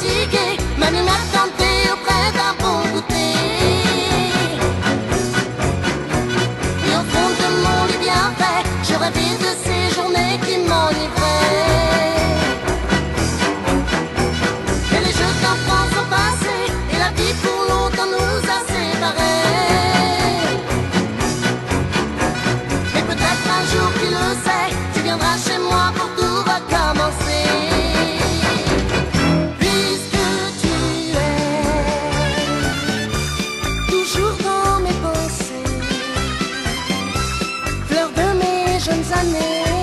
le soir fatigué, Schon Sonne.